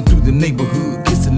through the neighborhood, kissing